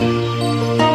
Música